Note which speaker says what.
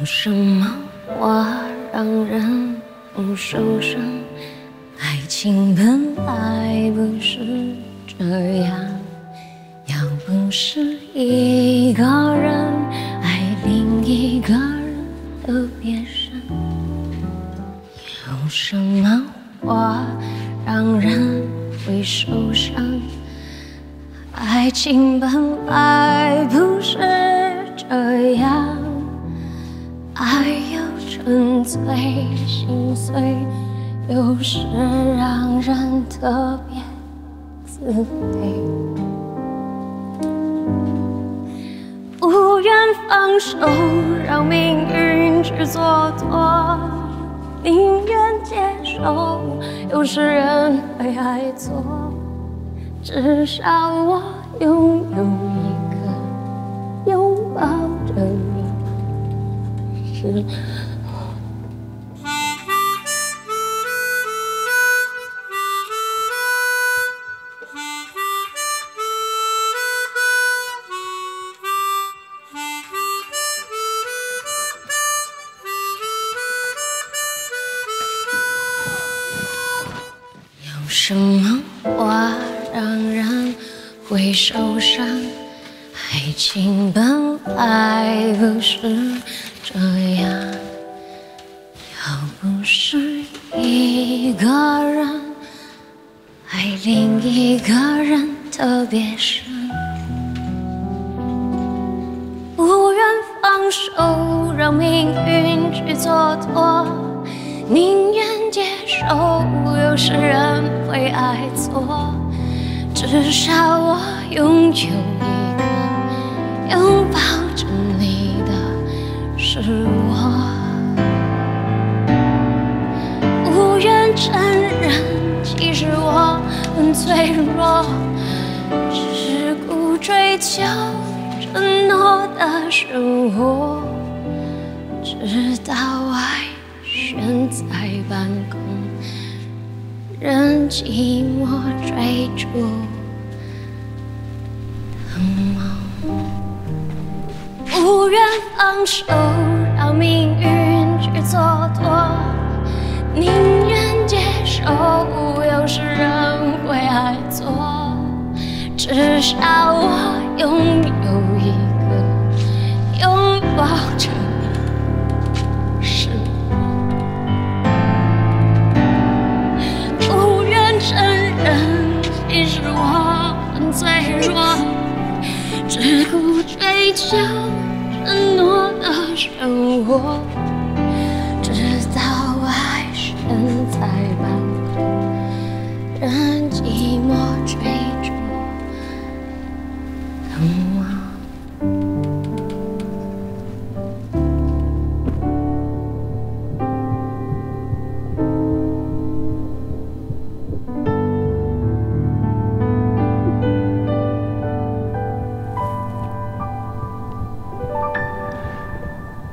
Speaker 1: 有什么话让人不受伤。爱情本来不是这样，要不是一个人爱另一个人特别深，有什么话让人会受伤？爱情本来不是这样，爱有纯粹心碎，有时让人特别自卑。不愿放手，让命运去蹉跎，宁愿接受，有时人会爱错。至少我拥有一个拥抱是。有什么话让人会受伤？爱情本来不是这样，要不是一个人爱另一个人特别深，不愿放手，让命运去蹉跎，宁愿接受，有时人会爱错。至少我拥有一个拥抱是我，不愿承认，其实我很脆弱，只顾追求承诺的生活，直到爱悬在半空。任寂寞追逐的梦，不愿放手，命运去蹉跎，宁愿接受，有时人会爱错。至少我拥有一个拥抱着你是我。不愿承认，其实我很脆弱，只顾追求承诺的漩涡，